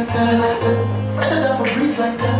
like that. First I got like that.